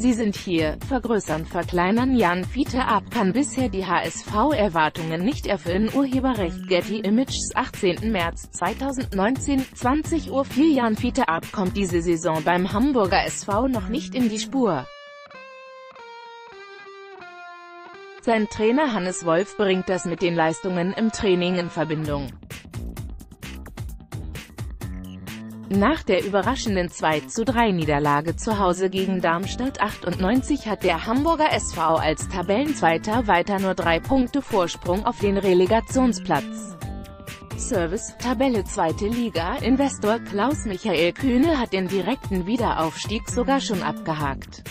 Sie sind hier, vergrößern, verkleinern Jan Fiete ab, kann bisher die HSV-Erwartungen nicht erfüllen. Urheberrecht Getty Images 18. März 2019, 20 Uhr 4 Jan Fiete ab kommt diese Saison beim Hamburger SV noch nicht in die Spur. Sein Trainer Hannes Wolf bringt das mit den Leistungen im Training in Verbindung. Nach der überraschenden 2:3 Niederlage zu Hause gegen Darmstadt 98 hat der Hamburger SV als Tabellenzweiter weiter nur drei Punkte Vorsprung auf den Relegationsplatz. Service, Tabelle zweite Liga, Investor Klaus-Michael Kühne hat den direkten Wiederaufstieg sogar schon abgehakt.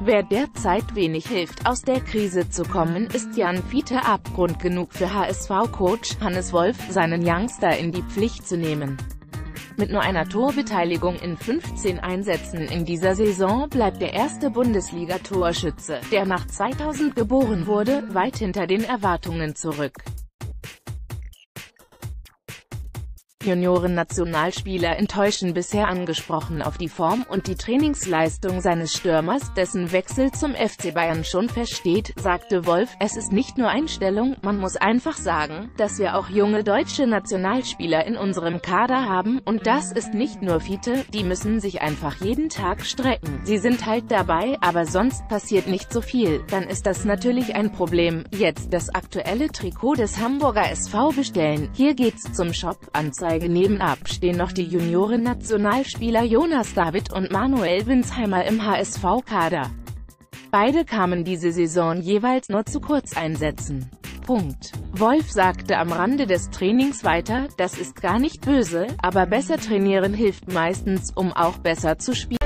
Wer derzeit wenig hilft, aus der Krise zu kommen, ist Jan Fiete Abgrund genug für HSV-Coach Hannes Wolf, seinen Youngster in die Pflicht zu nehmen. Mit nur einer Torbeteiligung in 15 Einsätzen in dieser Saison bleibt der erste Bundesliga-Torschütze, der nach 2000 geboren wurde, weit hinter den Erwartungen zurück. Junioren-Nationalspieler enttäuschen bisher angesprochen auf die Form und die Trainingsleistung seines Stürmers, dessen Wechsel zum FC Bayern schon feststeht, sagte Wolf, es ist nicht nur Einstellung, man muss einfach sagen, dass wir auch junge deutsche Nationalspieler in unserem Kader haben, und das ist nicht nur Fiete, die müssen sich einfach jeden Tag strecken. Sie sind halt dabei, aber sonst passiert nicht so viel, dann ist das natürlich ein Problem. Jetzt das aktuelle Trikot des Hamburger SV bestellen, hier geht's zum Shop, Anzeige Anzeige nebenab stehen noch die Junioren-Nationalspieler Jonas David und Manuel Winsheimer im HSV-Kader. Beide kamen diese Saison jeweils nur zu Kurzeinsätzen. Punkt. Wolf sagte am Rande des Trainings weiter, das ist gar nicht böse, aber besser trainieren hilft meistens, um auch besser zu spielen.